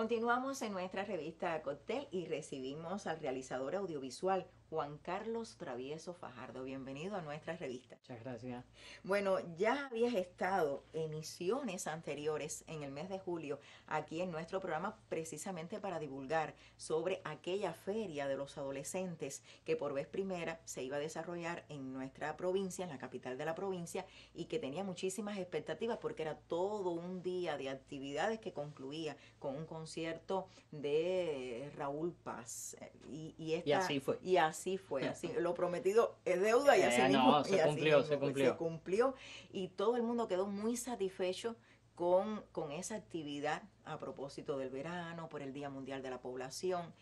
Continuamos en nuestra revista Cocktail y recibimos al realizador audiovisual Juan Carlos Travieso Fajardo. Bienvenido a nuestra revista. Muchas gracias. Bueno, ya habías estado emisiones anteriores en el mes de julio aquí en nuestro programa precisamente para divulgar sobre aquella feria de los adolescentes que por vez primera se iba a desarrollar en nuestra provincia, en la capital de la provincia, y que tenía muchísimas expectativas porque era todo un día de actividades que concluía con un concierto de Raúl Paz. Y, y, así fue. Y así fue, así lo prometido es deuda y así mismo, se cumplió, se cumplió. Se cumplió y todo el mundo quedó muy satisfecho con, con esa actividad a propósito del verano, por el Día Mundial de la Población.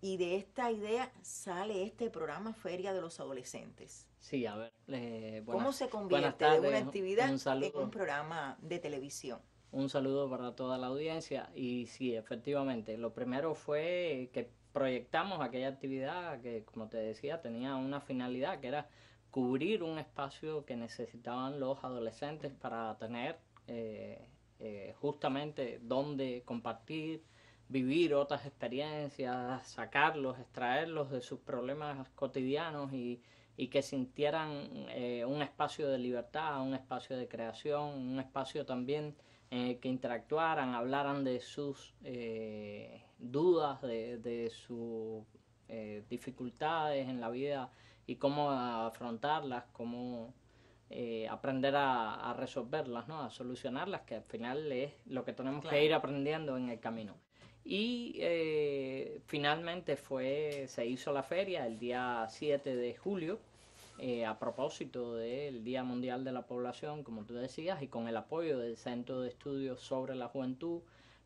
Y de esta idea sale este programa Feria de los Adolescentes. Sí, a ver. Eh, ¿Cómo se convierte de una actividad en un programa de televisión? Un saludo para toda la audiencia. Y sí, efectivamente, lo primero fue que proyectamos aquella actividad que, como te decía, tenía una finalidad que era cubrir un espacio que necesitaban los adolescentes para tener eh, eh, justamente donde compartir, vivir otras experiencias, sacarlos, extraerlos de sus problemas cotidianos y, que sintieran eh, un espacio de libertad, un espacio de creación, un espacio también que interactuaran, hablaran de sus dudas, de, sus eh, dificultades en la vida y cómo afrontarlas, cómo eh, aprender a, resolverlas, ¿no? a solucionarlas, que al final es lo que tenemos que ir aprendiendo en el camino. Y eh, finalmente fue, se hizo la feria el día 7 de julio, a propósito del Día Mundial de la Población, como tú decías, y con el apoyo del Centro de Estudios sobre la Juventud,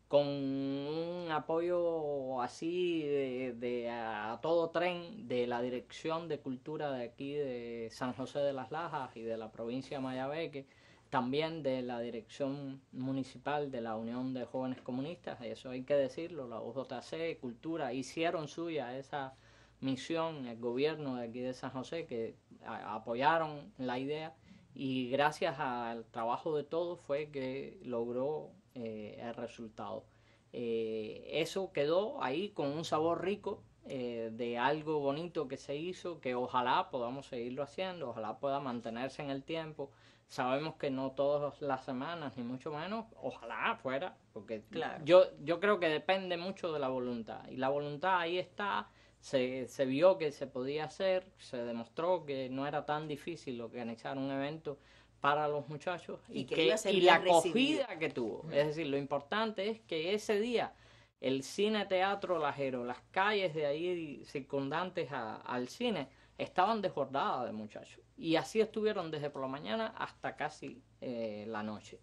con un apoyo así de, a, todo tren de la Dirección de Cultura de aquí de San José de las Lajas y de la provincia de Mayabeque, también de la Dirección Municipal de la Unión de Jóvenes Comunistas, eso hay que decirlo, la UJC, Cultura, hicieron suya esa misión, el gobierno de aquí de San José, que apoyaron la idea y gracias al trabajo de todos fue que logró eh, el resultado. Eh, eso quedó ahí con un sabor rico eh, de algo bonito que se hizo, que ojalá podamos seguirlo haciendo, ojalá pueda mantenerse en el tiempo. Sabemos que no todas las semanas, ni mucho menos, ojalá fuera, porque yo, yo creo que depende mucho de la voluntad. Y la voluntad ahí está, se, se vio que se podía hacer, se demostró que no era tan difícil organizar un evento para los muchachos y, que, y la acogida que tuvo. Es decir, lo importante es que ese día el cine teatro Lajero, las calles de ahí circundantes al cine, estaban desbordadas de muchachos. Y así estuvieron desde por la mañana hasta casi eh, la noche.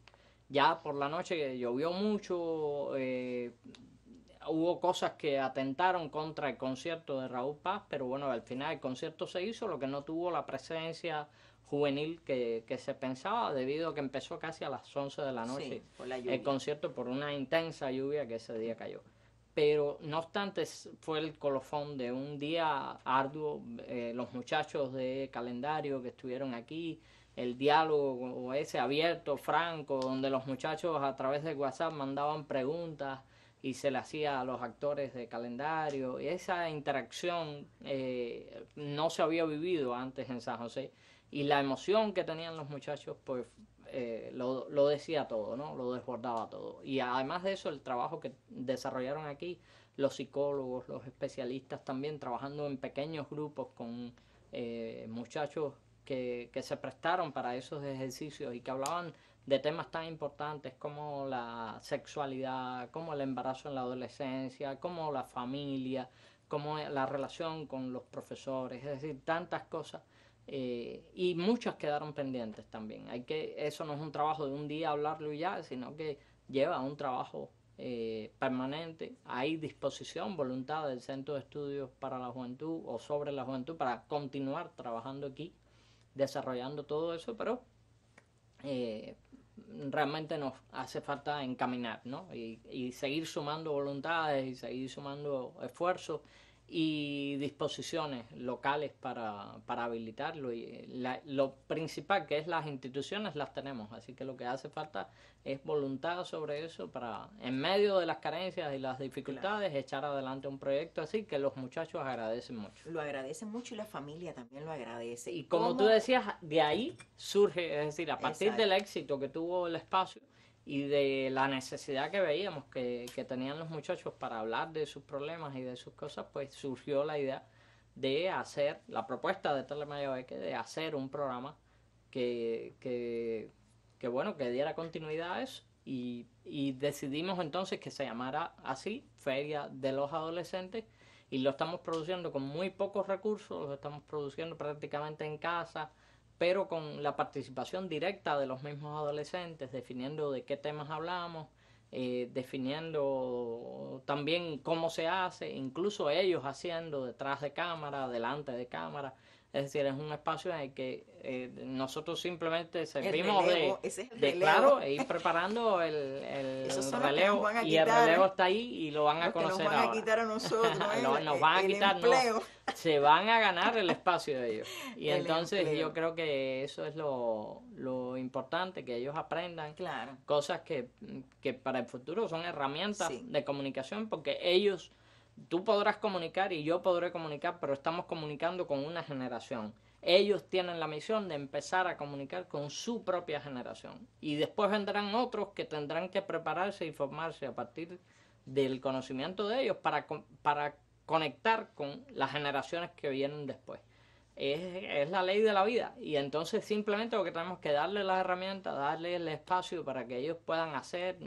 Ya por la noche llovió mucho, eh, hubo cosas que atentaron contra el concierto de Raúl Paz, pero bueno, al final el concierto se hizo, lo que no tuvo la presencia juvenil que, se pensaba debido a que empezó casi a las 11 de la noche el concierto por una intensa lluvia que ese día cayó. Pero no obstante fue el colofón de un día arduo, eh, los muchachos de calendario que estuvieron aquí, el diálogo ese abierto, franco, donde los muchachos a través de WhatsApp mandaban preguntas y se le hacía a los actores de calendario. Y esa interacción eh, no se había vivido antes en San José y la emoción que tenían los muchachos, pues eh, lo, lo, decía todo, ¿no? Lo desbordaba todo. Y además de eso, el trabajo que desarrollaron aquí los psicólogos, los especialistas también, trabajando en pequeños grupos con eh, muchachos que, que se prestaron para esos ejercicios y que hablaban de temas tan importantes como la sexualidad, como el embarazo en la adolescencia, como la familia, como la relación con los profesores, es decir, tantas cosas eh, y muchas quedaron pendientes también. Hay que, eso no es un trabajo de un día hablarlo y ya, sino que lleva un trabajo eh, permanente. Hay disposición, voluntad del Centro de Estudios para la Juventud o sobre la Juventud para continuar trabajando aquí, desarrollando todo eso, pero eh, realmente nos hace falta encaminar, ¿no? Y, y seguir sumando voluntades y seguir sumando esfuerzos y disposiciones locales para, para habilitarlo. Y lo principal que es las instituciones las tenemos, así que lo que hace falta es voluntad sobre eso para, en medio de las carencias y las dificultades, echar adelante un proyecto así que los muchachos agradecen mucho. Lo agradecen mucho y la familia también lo agradece. Y como tú decías, de ahí surge, es decir, a partir del éxito que tuvo el espacio, y de la necesidad que veíamos que, tenían los muchachos para hablar de sus problemas y de sus cosas, pues surgió la idea de hacer, la propuesta de Telemayabeque de hacer un programa que, que, bueno, que diera continuidad a eso. Y, y decidimos entonces que se llamara así, Feria de los Adolescentes, y lo estamos produciendo con muy pocos recursos, lo estamos produciendo prácticamente en casa, pero con la participación directa de los mismos adolescentes, definiendo de qué temas hablamos, eh, definiendo también cómo se hace, incluso ellos haciendo detrás de cámara, delante de cámara, es decir, es un espacio en el que eh, nosotros simplemente servimos de, de, claro, e ir preparando el, el relevo y el relevo está ahí y lo van a conocer nos van a quitar a nosotros, nos van a quitar, se van a ganar el espacio de ellos. Y entonces yo creo que eso es lo, lo importante, que ellos aprendan claro. cosas que, que para el futuro son herramientas de comunicación porque ellos tú podrás comunicar y yo podré comunicar, pero estamos comunicando con una generación. Ellos tienen la misión de empezar a comunicar con su propia generación. Y después vendrán otros que tendrán que prepararse y formarse a partir del conocimiento de ellos para, para conectar con las generaciones que vienen después. Es, es, la ley de la vida. Y entonces simplemente lo que tenemos que darle las herramientas, darle el espacio para que ellos puedan hacer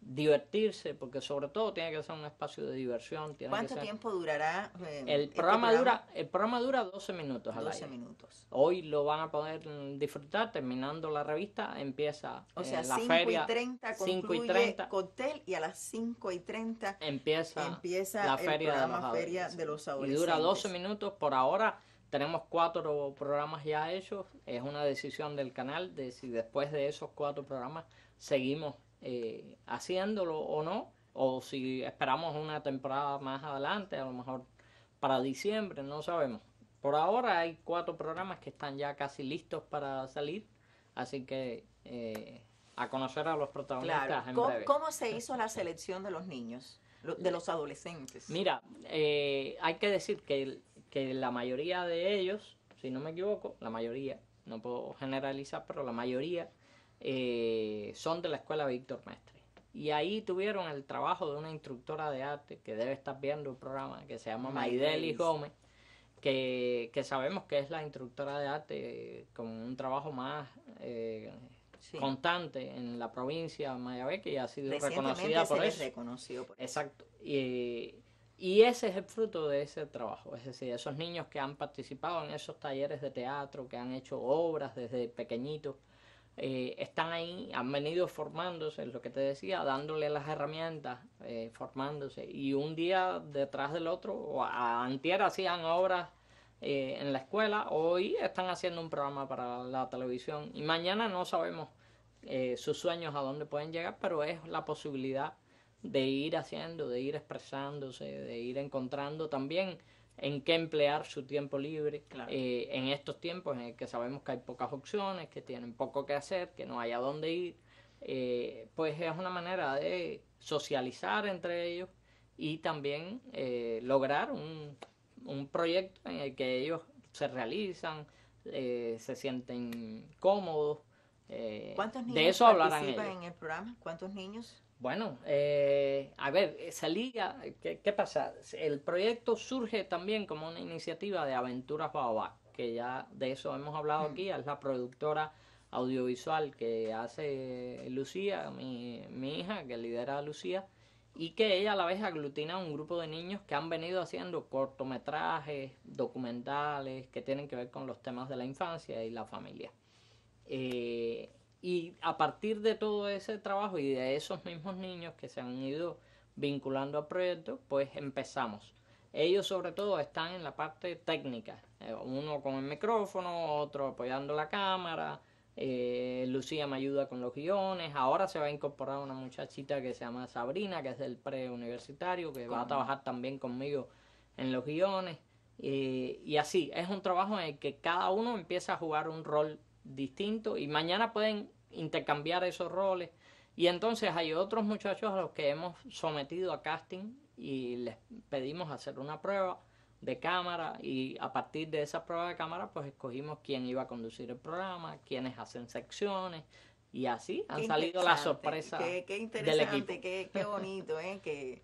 divertirse, porque sobre todo tiene que ser un espacio de diversión. ¿Cuánto tiempo durará? Eh, el, este programa dura, el programa dura 12 minutos 12 minutos. Hoy lo van a poder disfrutar, terminando la revista, empieza o sea, eh, la 5 feria. Y 30 5 y 30 cóctel y a las 5 y 30 empieza, empieza la el feria, programa de, los feria de los adolescentes. Y dura 12 minutos por ahora. Tenemos cuatro programas ya hechos. Es una decisión del canal de si después de esos cuatro programas seguimos eh, haciéndolo o no, o si esperamos una temporada más adelante, a lo mejor para diciembre, no sabemos. Por ahora hay cuatro programas que están ya casi listos para salir, así que eh, a conocer a los protagonistas en ¿Cómo, ¿Cómo se hizo la selección de los niños, de los adolescentes? Mira, eh, hay que decir que, que la mayoría de ellos, si no me equivoco, la mayoría, no puedo generalizar, pero la mayoría eh, son de la escuela Víctor Mestre. Y ahí tuvieron el trabajo de una instructora de arte que debe estar viendo el programa, que se llama Maideli Gómez, que, sabemos que es la instructora de arte con un trabajo más eh, constante en la provincia de Mayabeque y ha sido reconocida por eso. Exacto. Y, y ese es el fruto de ese trabajo, es decir, esos niños que han participado en esos talleres de teatro, que han hecho obras desde pequeñitos, eh, están ahí, han venido formándose, lo que te decía, dándole las herramientas, eh, formándose. Y un día detrás del otro, o a, antier hacían obras eh, en la escuela, hoy están haciendo un programa para la televisión. Y mañana no sabemos sus sueños a dónde pueden llegar, pero es la posibilidad de ir haciendo, de ir expresándose, de ir encontrando también en qué emplear su tiempo libre eh, en estos tiempos en que sabemos que hay pocas opciones, que tienen poco que hacer, que no hay a dónde ir, eh, pues es una manera de socializar entre ellos y también eh, lograr un, un, proyecto en el que ellos se realizan, se sienten cómodos. ¿Cuántos niños de eso hablarán en el programa? ¿Cuántos niños? Bueno, eh, a ver, salía, ¿qué, ¿qué, pasa? El proyecto surge también como una iniciativa de Aventuras Baobá, que ya de eso hemos hablado mm. aquí, es la productora audiovisual que hace Lucía, mi, mi hija, que lidera a Lucía, y que ella a la vez aglutina un grupo de niños que han venido haciendo cortometrajes, documentales, que tienen que ver con los temas de la infancia y la familia. Eh, y a partir de todo ese trabajo y de esos mismos niños que se han ido vinculando al proyecto, pues empezamos. Ellos sobre todo están en la parte técnica, eh, uno con el micrófono, otro apoyando la cámara, eh, Lucía me ayuda con los guiones, ahora se va a incorporar una muchachita que se llama Sabrina, que es del preuniversitario, que va a trabajar también conmigo en los guiones. Eh, y así, es un trabajo en el que cada uno empieza a jugar un rol distinto y mañana pueden intercambiar esos roles. Y entonces hay otros muchachos a los que hemos sometido a casting y les pedimos hacer una prueba de cámara y a partir de esa prueba de cámara pues escogimos quién iba a conducir el programa, quiénes hacen secciones y así han salido las sorpresas qué, interesante, Qué, qué bonito, ¿eh? que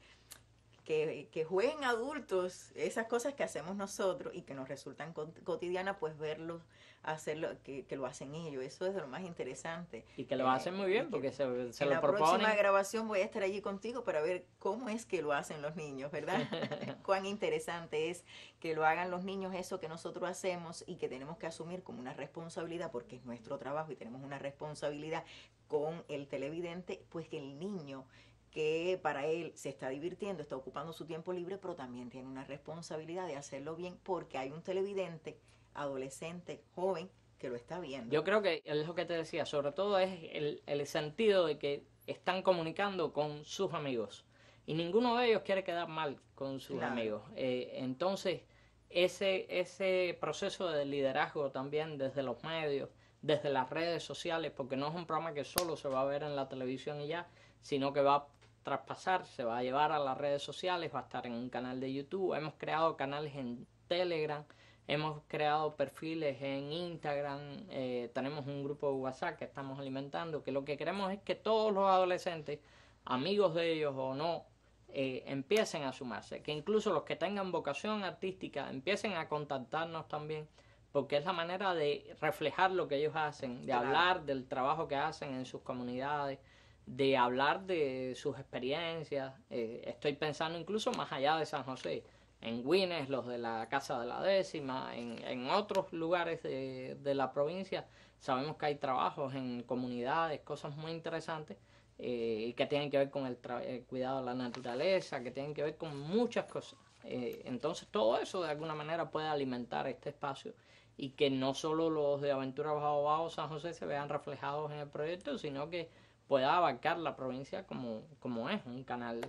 que, que, jueguen adultos esas cosas que hacemos nosotros y que nos resultan cotidianas, pues verlos hacerlo, que, que, lo hacen ellos. Eso es lo más interesante. Y que lo hacen muy bien porque se, se en lo la próxima grabación voy a estar allí contigo para ver cómo es que lo hacen los niños, ¿verdad? Cuán interesante es que lo hagan los niños eso que nosotros hacemos y que tenemos que asumir como una responsabilidad porque es nuestro trabajo y tenemos una responsabilidad con el televidente, pues que el niño que para él se está divirtiendo, está ocupando su tiempo libre, pero también tiene una responsabilidad de hacerlo bien porque hay un televidente, adolescente, joven, que lo está viendo. Yo creo que es lo que te decía, sobre todo es el, el sentido de que están comunicando con sus amigos y ninguno de ellos quiere quedar mal con sus amigos. Eh, entonces, ese, ese proceso de liderazgo también desde los medios, desde las redes sociales, porque no es un programa que solo se va a ver en la televisión y ya, sino que va traspasar, se va a llevar a las redes sociales, va a estar en un canal de YouTube, hemos creado canales en Telegram, hemos creado perfiles en Instagram, eh, tenemos un grupo de WhatsApp que estamos alimentando, que lo que queremos es que todos los adolescentes, amigos de ellos o no, eh, empiecen a sumarse, que incluso los que tengan vocación artística empiecen a contactarnos también, porque es la manera de reflejar lo que ellos hacen, de hablar del trabajo que hacen en sus comunidades, de hablar de sus experiencias. Eh, estoy pensando incluso más allá de San José, en Guinness, los de la Casa de la Décima, en, otros lugares de, de, la provincia. Sabemos que hay trabajos en comunidades, cosas muy interesantes eh, que tienen que ver con el, cuidado de la naturaleza, que tienen que ver con muchas cosas. Eh, entonces todo eso de alguna manera puede alimentar este espacio y que no solo los de Aventura Bajo Bajo San José se vean reflejados en el proyecto, sino que pueda abarcar la provincia como, como es un canal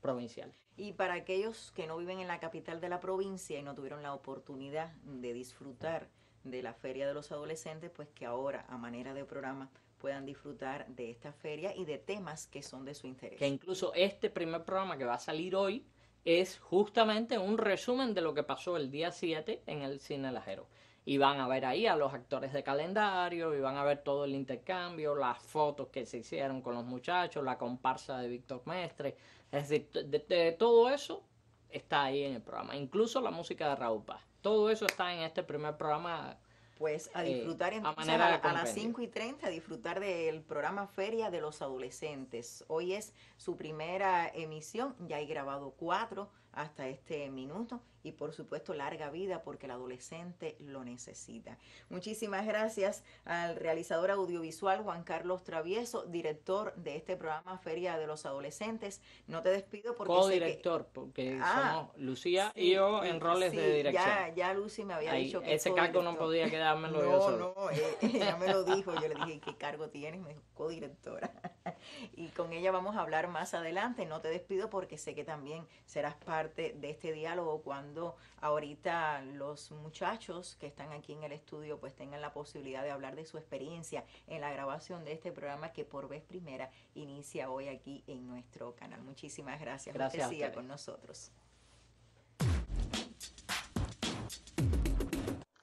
provincial. Y para aquellos que no viven en la capital de la provincia y no tuvieron la oportunidad de disfrutar de la Feria de los Adolescentes, pues que ahora a manera de programa puedan disfrutar de esta feria y de temas que son de su interés. Que incluso este primer programa que va a salir hoy es justamente un resumen de lo que pasó el día 7 en el Cine Lajero y van a ver ahí a los actores de calendario y van a ver todo el intercambio, las fotos que se hicieron con los muchachos, la comparsa de Víctor Mestre, es decir, de, todo eso está ahí en el programa, incluso la música de Raúl Paz. Todo eso está en este primer programa pues a eh, disfrutar en, a, las 5 y 30, a disfrutar del programa Feria de los Adolescentes. Hoy es su primera emisión, ya he grabado cuatro hasta este minuto y por supuesto larga vida porque el adolescente lo necesita. Muchísimas gracias al realizador audiovisual Juan Carlos Travieso, director de este programa Feria de los Adolescentes. No te despido porque... Co-director, porque ah, somos Lucía y yo en roles de dirección. Ya, ya Lucy me había dicho que... Ese cargo no podía quedármelo no, yo solo. No, eh, ella me lo dijo, yo le dije, ¿qué cargo tienes? Me dijo, co-directora. y con ella vamos a hablar más adelante. No te despido porque sé que también serás parte de este diálogo cuando ahorita los muchachos que están aquí en el estudio pues tengan la posibilidad de hablar de su experiencia en la grabación de este programa que por vez primera inicia hoy aquí en nuestro canal. Muchísimas gracias. Gracias. Que siga con nosotros.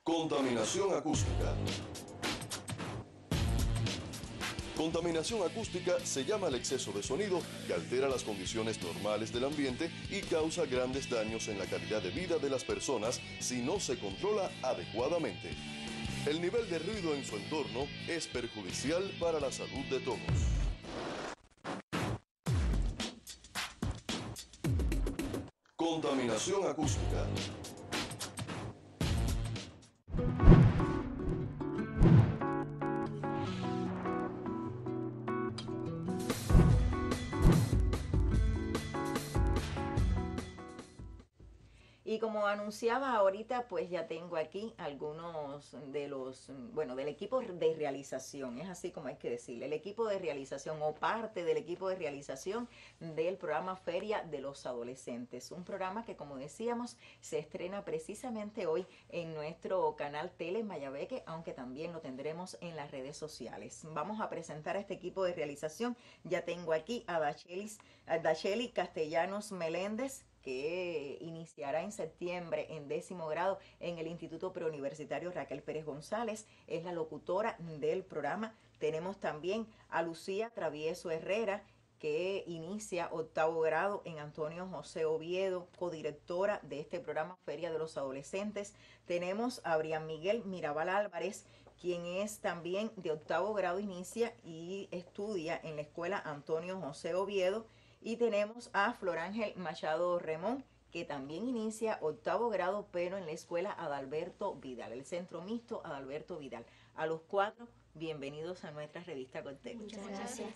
Contaminación acústica. Contaminación acústica se llama el exceso de sonido que altera las condiciones normales del ambiente y causa grandes daños en la calidad de vida de las personas si no se controla adecuadamente. El nivel de ruido en su entorno es perjudicial para la salud de todos. Contaminación acústica. Anunciaba ahorita, pues ya tengo aquí algunos de los, bueno, del equipo de realización, es así como hay que decirle, el equipo de realización o parte del equipo de realización del programa Feria de los Adolescentes, un programa que como decíamos se estrena precisamente hoy en nuestro canal Tele Mayabeque, aunque también lo tendremos en las redes sociales. Vamos a presentar a este equipo de realización, ya tengo aquí a Dacheli Castellanos Meléndez, que iniciará en septiembre en décimo grado en el Instituto Preuniversitario Raquel Pérez González. Es la locutora del programa. Tenemos también a Lucía Travieso Herrera, que inicia octavo grado en Antonio José Oviedo, codirectora de este programa Feria de los Adolescentes. Tenemos a Brian Miguel Mirabal Álvarez, quien es también de octavo grado inicia y estudia en la escuela Antonio José Oviedo y tenemos a Florángel Machado Remón, que también inicia octavo grado, pero en la escuela Adalberto Vidal, el centro mixto Adalberto Vidal. A los cuatro, bienvenidos a nuestra revista Cortés. Muchas gracias.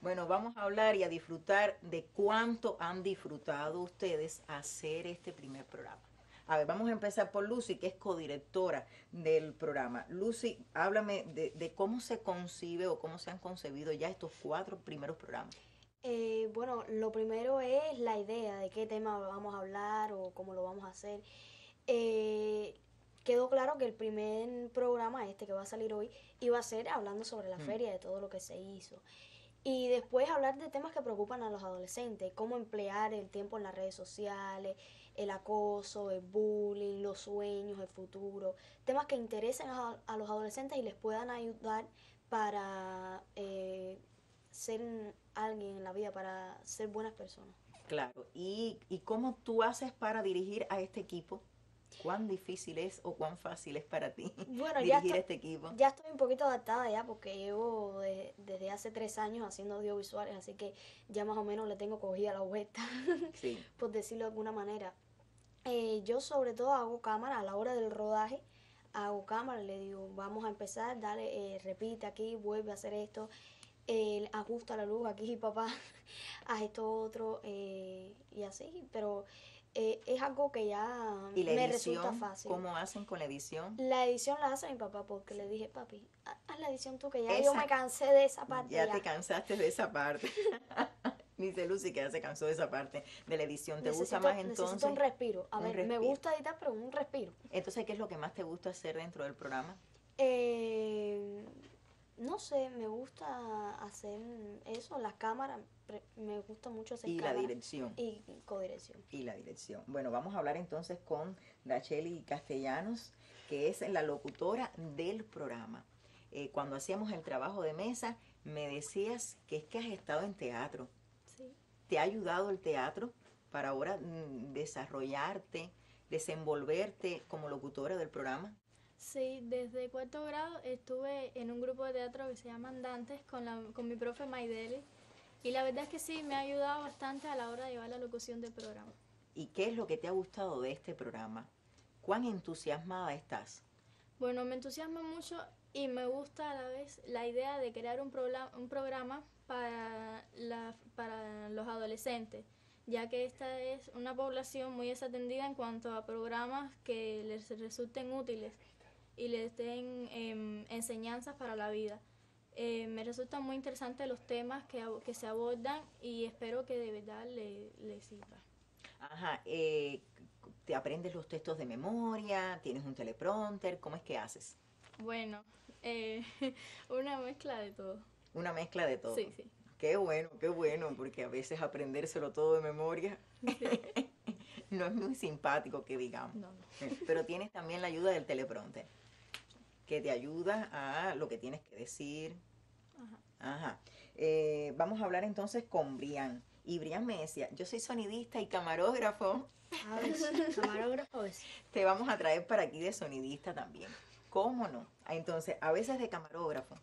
Bueno, vamos a hablar y a disfrutar de cuánto han disfrutado ustedes hacer este primer programa. A ver, vamos a empezar por Lucy, que es codirectora del programa. Lucy, háblame de, de cómo se concibe o cómo se han concebido ya estos cuatro primeros programas. Eh, bueno, lo primero es la idea de qué tema vamos a hablar o cómo lo vamos a hacer. Eh, quedó claro que el primer programa, este que va a salir hoy, iba a ser hablando sobre la mm. feria, de todo lo que se hizo. Y después hablar de temas que preocupan a los adolescentes, cómo emplear el tiempo en las redes sociales, el acoso, el bullying, los sueños, el futuro, temas que interesen a, los adolescentes y les puedan ayudar para eh, ser alguien en la vida, para ser buenas personas. Claro, ¿Y, ¿y cómo tú haces para dirigir a este equipo? ¿Cuán difícil es o cuán fácil es para ti bueno, dirigir este equipo? Ya estoy un poquito adaptada ya porque llevo desde hace tres años haciendo audiovisuales, así que ya más o menos le tengo cogida la vuelta, sí. por decirlo de alguna manera. Eh, yo sobre todo hago cámara a la hora del rodaje, hago cámara, le digo, vamos a empezar, dale, eh, repite aquí, vuelve a hacer esto eh, ajusta la luz aquí, papá, haz esto otro, eh, y así, pero eh, es algo que ya me resulta fácil. ¿Cómo hacen con la edición? La edición la hace mi papá porque le dije, papi, haz la edición tú, que ya yo me cansé de esa parte. Ya, te cansaste de esa parte. Dice Lucy que ya se cansó de esa parte de la edición. ¿Te gusta más entonces? Necesito un respiro. A ver, me gusta editar, pero un respiro. Entonces, ¿qué es lo que más te gusta hacer dentro del programa? Eh, no sé, me gusta hacer eso, las cámaras, me gusta mucho hacer Y la dirección. Y codirección. Y la dirección. Bueno, vamos a hablar entonces con Dacheli Castellanos, que es la locutora del programa. Eh, cuando hacíamos el trabajo de mesa, me decías que es que has estado en teatro. Sí. ¿Te ha ayudado el teatro para ahora mm, desarrollarte, desenvolverte como locutora del programa? Sí, desde cuarto grado estuve en un grupo de teatro que se llama Andantes con, la, con mi profe Maideli y la verdad es que sí, me ha ayudado bastante a la hora de llevar la locución del programa. ¿Y qué es lo que te ha gustado de este programa? ¿Cuán entusiasmada estás? Bueno, me entusiasma mucho y me gusta a la vez la idea de crear un, un programa para, la, para los adolescentes, ya que esta es una población muy desatendida en cuanto a programas que les resulten útiles y les den em, enseñanzas para la vida. Eh, me resultan muy interesantes los temas que, que, se abordan y espero que de verdad les le sirva. Ajá, eh, ¿te aprendes los textos de memoria? ¿Tienes un teleprompter? ¿Cómo es que haces? Bueno, eh, una mezcla de todo. Una mezcla de todo. Sí, sí. Qué bueno, qué bueno, porque a veces aprendérselo todo de memoria no es muy simpático que digamos. No, no. Pero tienes también la ayuda del teleprompter que te ayuda a lo que tienes que decir. Ajá. Eh, vamos a hablar entonces con Brian. Y Brian me decía, yo soy sonidista y camarógrafo. A ver, camarógrafo Te vamos a traer para aquí de sonidista también. ¿Cómo no? Ah, entonces, a veces de camarógrafo.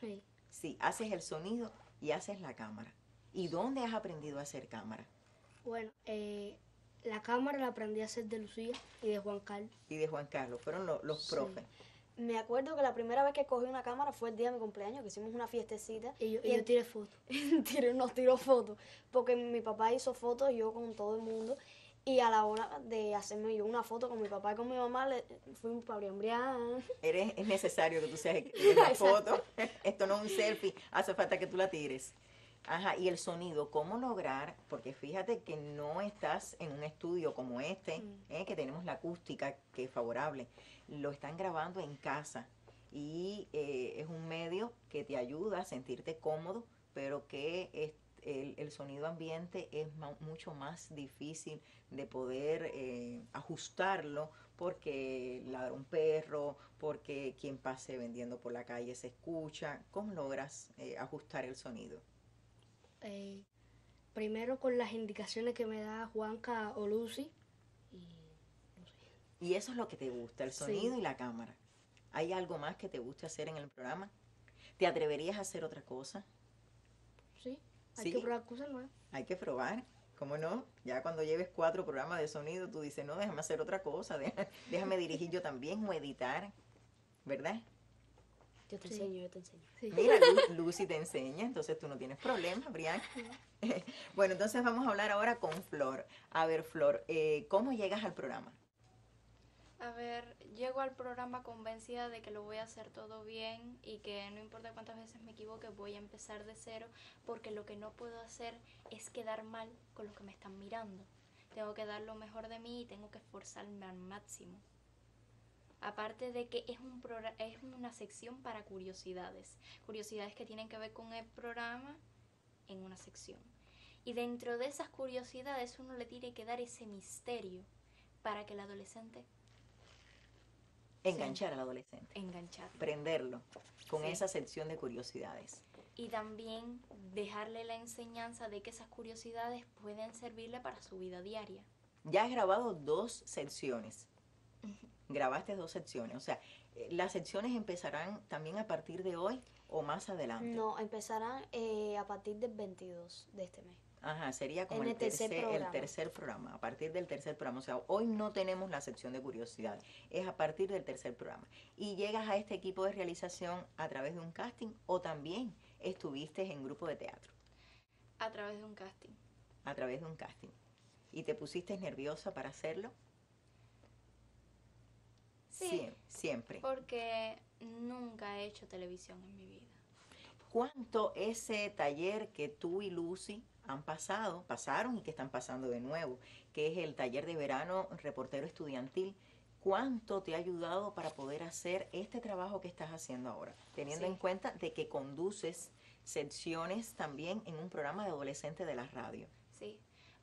Sí. Sí, haces el sonido y haces la cámara. ¿Y dónde has aprendido a hacer cámara? Bueno, eh, la cámara la aprendí a hacer de Lucía y de Juan Carlos. Y de Juan Carlos, fueron los profes. Me acuerdo que la primera vez que cogí una cámara fue el día de mi cumpleaños, que hicimos una fiestecita. Y yo, y tiré fotos. nos tiró fotos, porque mi papá hizo fotos, yo con todo el mundo. Y a la hora de hacerme yo una foto con mi papá y con mi mamá, le fuimos para Brian Eres, es necesario que tú seas la foto. Esto no es un selfie, hace falta que tú la tires. Ajá, y el sonido, ¿cómo lograr? Porque fíjate que no estás en un estudio como este, eh, que tenemos la acústica que es favorable. Lo están grabando en casa y eh, es un medio que te ayuda a sentirte cómodo, pero que es, el, el, sonido ambiente es ma- mucho más difícil de poder eh, ajustarlo porque ladra un perro, porque quien pase vendiendo por la calle se escucha. ¿Cómo logras eh, ajustar el sonido? Eh, primero con las indicaciones que me da Juanca o Lucy. Y no sé. Y eso es lo que te gusta, el Sí. sonido y la cámara. ¿Hay algo más que te guste hacer en el programa? ¿Te atreverías a hacer otra cosa? Sí, hay Sí. que probar cosas nuevas. Hay que probar, ¿cómo no? Ya cuando lleves cuatro programas de sonido, tú dices, no, déjame hacer otra cosa, deja- déjame dirigir yo también o editar, ¿verdad? Yo te Sí. enseño, yo te enseño. Sí. Mira, Lu- Lucy te enseña, entonces tú no tienes problema, Brian. bueno, entonces vamos a hablar ahora con Flor. A ver, Flor, eh, ¿cómo llegas al programa? A ver, llego al programa convencida de que lo voy a hacer todo bien y que no importa cuántas veces me equivoque, voy a empezar de cero porque lo que no puedo hacer es quedar mal con los que me están mirando. Tengo que dar lo mejor de mí y tengo que esforzarme al máximo. Aparte de que es, un progra- es una sección para curiosidades, curiosidades que tienen que ver con el programa en una sección. Y dentro de esas curiosidades uno le tiene que dar ese misterio para que el adolescente Enganchar al adolescente, engancharlo. prenderlo con Sí. esa sección de curiosidades. Y también dejarle la enseñanza de que esas curiosidades pueden servirle para su vida diaria. Ya has grabado dos secciones. Grabaste dos secciones. O sea, eh, las secciones empezarán también a partir de hoy o más adelante. No, empezarán eh, a partir del 22 de este mes. Ajá, sería como el, el tercer tercer, el programa. tercer programa, a partir del tercer programa. O sea, hoy no tenemos la sección de curiosidad, es a partir del tercer programa. Y llegas a este equipo de realización a través de un casting o también estuviste en grupo de teatro A través de un casting. a través de un casting. ¿Y te pusiste nerviosa para hacerlo? Sí. Siem- siempre. Porque nunca he hecho televisión en mi vida. ¿Cuánto ese taller que tú y Lucy han pasado, pasaron y que están pasando de nuevo, que es el taller de verano reportero estudiantil, cuánto te ha ayudado para poder hacer este trabajo que estás haciendo ahora? Teniendo Sí. en cuenta de que conduces secciones también en un programa de adolescente de la radio.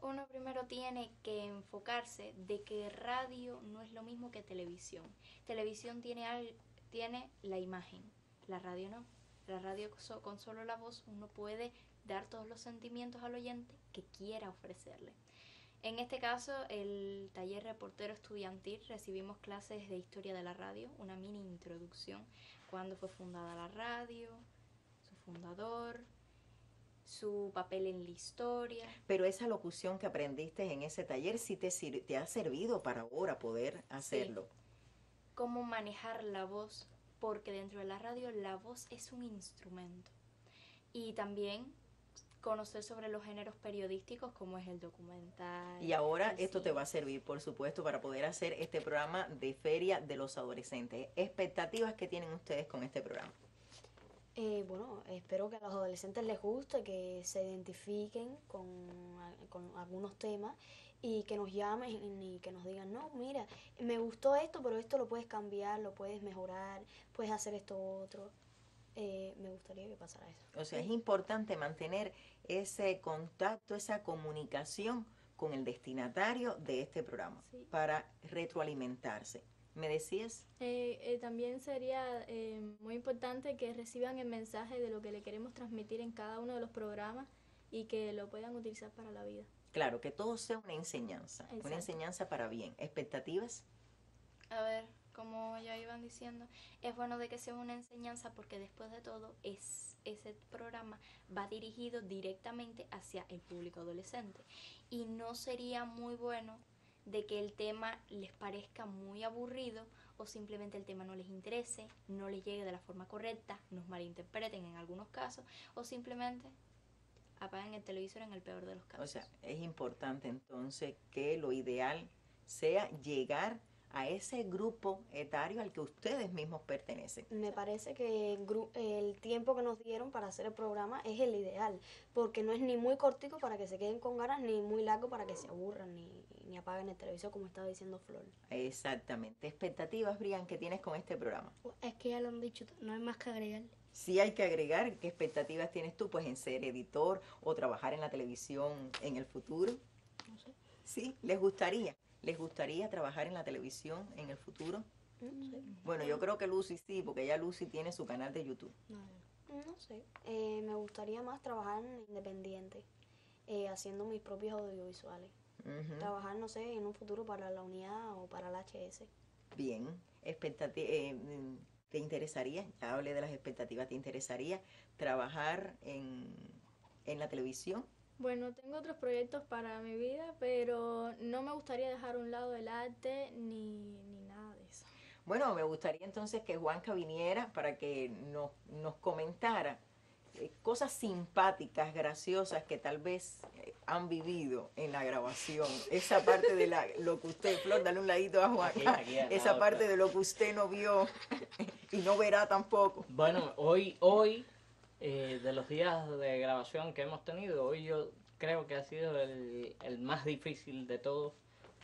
Uno primero tiene que enfocarse de que radio no es lo mismo que televisión. Televisión tiene, al- tiene la imagen, la radio no. La radio con solo la voz uno puede dar todos los sentimientos al oyente que quiera ofrecerle. En este caso, el taller reportero estudiantil recibimos clases de historia de la radio, una mini introducción, cuándo fue fundada la radio, su fundador, su papel en la historia. Pero esa locución que aprendiste en ese taller sí te, sir- te ha servido para ahora poder hacerlo. cómo manejar la voz, porque dentro de la radio la voz es un instrumento. Y también conocer sobre los géneros periodísticos como es el documental. Y ahora esto te va a servir, por supuesto, para poder hacer este programa de feria de los adolescentes. ¿Expectativas que tienen ustedes con este programa? Eh, bueno, espero que a los adolescentes les guste, que se identifiquen con, con algunos temas y que nos llamen y que nos digan, no, mira, me gustó esto, pero esto lo puedes cambiar, lo puedes mejorar, puedes hacer esto otro. Eh, me gustaría que pasara eso. O sea, es importante mantener ese contacto, esa comunicación con el destinatario de este programa Sí. para retroalimentarse. ¿Me decías? Eh, eh, también sería eh, muy importante que reciban el mensaje de lo que le queremos transmitir en cada uno de los programas y que lo puedan utilizar para la vida. Claro, que todo sea una enseñanza, una Exacto. enseñanza para bien. ¿Expectativas? A ver, como ya iban diciendo, es bueno de que sea una enseñanza porque después de todo es, ese programa va dirigido directamente hacia el público adolescente. Y no sería muy bueno de que el tema les parezca muy aburrido o simplemente el tema no les interese, no les llegue de la forma correcta, nos malinterpreten en algunos casos o simplemente apaguen el televisor en el peor de los casos. O sea, es importante entonces que lo ideal sea llegar a ese grupo etario al que ustedes mismos pertenecen. Me parece que el, gru- el tiempo que nos dieron para hacer el programa es el ideal, porque no es ni muy cortico para que se queden con ganas, ni muy largo para que se aburran, ni, ni apaguen el televisor, como estaba diciendo Flor. Exactamente. Expectativas, Brian, que tienes con este programa. Es que ya lo han dicho, no hay más que agregar. Sí hay que agregar qué expectativas tienes tú, pues en ser editor o trabajar en la televisión en el futuro. No sé. Sí, les gustaría. ¿Les gustaría trabajar en la televisión en el futuro? Bueno, yo creo que Lucy sí, porque ya Lucy tiene su canal de YouTube. No, No sé, eh, me gustaría más trabajar independiente, eh, haciendo mis propios audiovisuales. Trabajar, no sé, en un futuro para la unidad o para la HS. Bien, expectati- eh, mm, ¿te interesaría? Ya hablé de las expectativas, ¿te interesaría trabajar en, en la televisión? Bueno, tengo otros proyectos para mi vida, pero no me gustaría dejar a un lado el arte ni, ni nada de eso. Bueno, me gustaría entonces que Juanca viniera para que nos, nos comentara eh, cosas simpáticas, graciosas que tal vez eh, han vivido en la grabación. Esa parte de la, lo que usted, Flor, dale un ladito a Juanca. Aquí, Esa parte de lo que usted no vio y no verá tampoco. Bueno, hoy, hoy eh, de los días de grabación que hemos tenido, hoy yo creo que ha sido el, el más difícil de todos,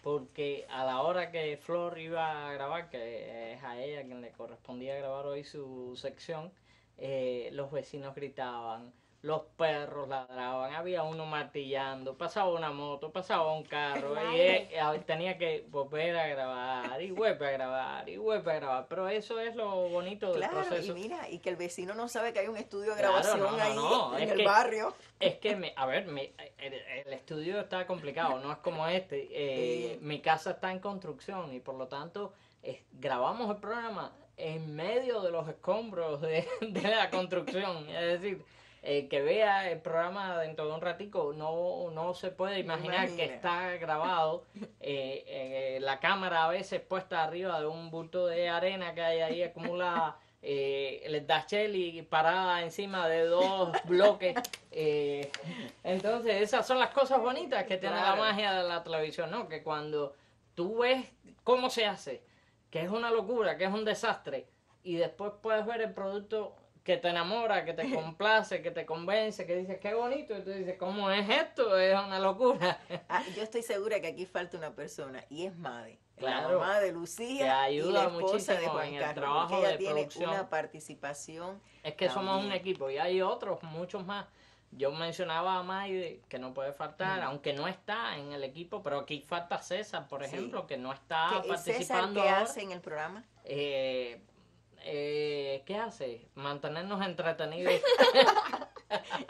porque a la hora que Flor iba a grabar, que es a ella quien le correspondía grabar hoy su sección, eh, los vecinos gritaban, los perros ladraban, había uno martillando, pasaba una moto, pasaba un carro, y eh, tenía que volver a grabar, y vuelve a grabar, y vuelve a grabar, pero eso es lo bonito del Claro, y proceso. mira, y que el vecino no sabe que hay un estudio de grabación no, ahí no, en es el que- barrio. Es que, me, a ver, mi- el, el estudio está complicado, no es como este. Eh, Eh. Mi casa está en construcción y por lo tanto grabamos el programa en medio de los escombros de, de la construcción. Es decir, el que vea el programa dentro de un ratico no, no se puede imaginar que está grabado. eh, eh, la cámara a veces puesta arriba de un bulto de arena que hay ahí acumulada. Eh, el Dacheli parada encima de dos bloques. eh, entonces, esas son las cosas bonitas que tiene la magia de la televisión, ¿no? Que cuando tú ves cómo se hace, que es una locura, que es un desastre, y después puedes ver el producto que te enamora, que te complace, que te convence, que dices, qué bonito, y tú dices, ¿cómo es esto? Es una locura. Ah, yo estoy segura que aquí falta una persona y es Made. Claro. La mamá de Que Lucía ayuda y la esposa de muchísimo Juan en el Carlos. trabajo ella de tiene producción. una participación. Es que somos un equipo y hay otros, muchos más. Yo mencionaba a Maide, que no puede faltar, aunque no está en el equipo, pero aquí falta César, por Sí. ejemplo, que no está ¿Qué- César, participando ¿qué ahora. hace en el programa? Eh, eh, ¿Qué hace? Mantenernos entretenidos.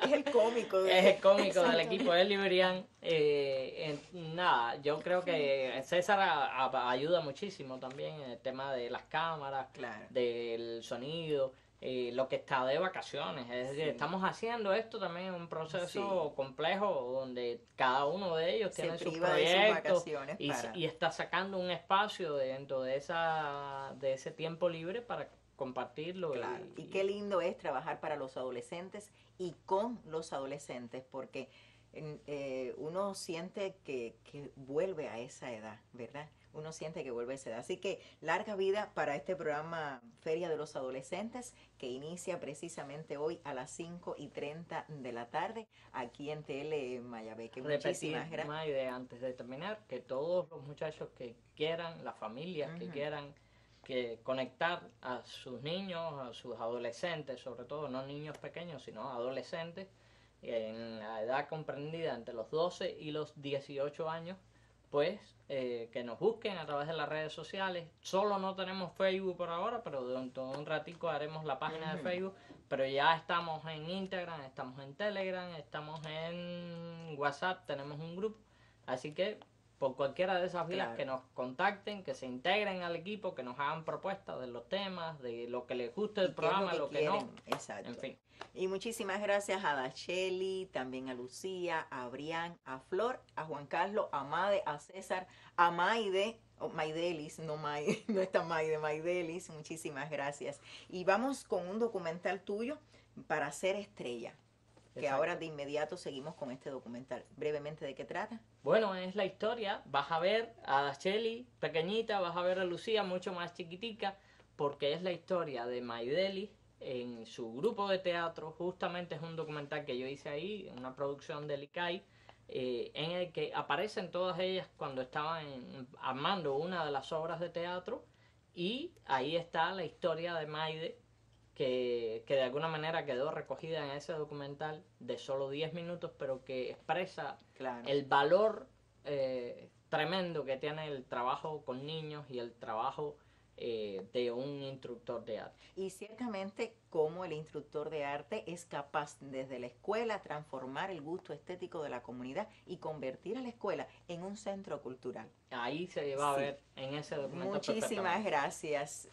Es el cómico. de- es el cómico del equipo, es Liberian. Eh, nada, yo creo que César a- a- ayuda muchísimo también en el tema de las cámaras, Claro. del sonido, eh, lo que está de vacaciones. Es decir, Sí. estamos haciendo esto también un proceso Sí. complejo donde cada uno de ellos Se tiene sus de proyectos y, para- y está sacando un espacio dentro de esa de ese tiempo libre para compartirlo. y- Claro, y qué lindo es trabajar para los adolescentes y con los adolescentes, porque en- eh, uno siente que, que vuelve a esa edad, ¿verdad? Uno siente que vuelve a esa edad. Así que larga vida para este programa Feria de los Adolescentes, que inicia precisamente hoy a las 5 y 30 de la tarde, aquí en TL Mayabeque. Muchísimas gracias. idea antes de terminar que todos los muchachos que quieran las familias que quieran que conectar a sus niños a sus adolescentes sobre todo no niños pequeños sino adolescentes en la edad comprendida entre los 12 y los 18 años pues eh, que nos busquen a través de las redes sociales solo no tenemos Facebook por ahora pero dentro de un ratico haremos la página de. Facebook pero ya estamos en Instagram, estamos en Telegram, estamos en WhatsApp, tenemos un grupo. Así que por cualquiera de esas vías Claro. que nos contacten, que se integren al equipo, que nos hagan propuestas de los temas, de lo que les guste ¿Y del programa, lo que, no. Exacto. En fin, Y muchísimas gracias a Dacheli, también a Lucía, a Brian, a Flor, a Juan Carlos, a Made, a César, a Maide, o Maidelis, no Maide, no está Maide, Maidelis, muchísimas gracias. Y vamos con un documental tuyo para ser estrella. Que Exacto. ahora de inmediato seguimos con este documental. Brevemente, ¿de qué trata? Bueno, es la historia. Vas a ver a Shelly pequeñita, vas a ver a Lucía mucho más chiquitica, porque es la historia de Maideli en su grupo de teatro. Justamente es un documental que yo hice ahí, una producción del ICAI, eh, en el que aparecen todas ellas cuando estaban en- armando una de las obras de teatro. Y ahí está la historia de Maide, que, que de alguna manera quedó recogida en ese documental de solo 10 minutos, pero que expresa Claro. el valor eh, tremendo que tiene el trabajo con niños y el trabajo eh, de un instructor de arte. Y ciertamente cómo el instructor de arte es capaz desde la escuela transformar el gusto estético de la comunidad y convertir a la escuela en un centro cultural. Ahí se va a Sí. ver en ese documento. Muchísimas gracias.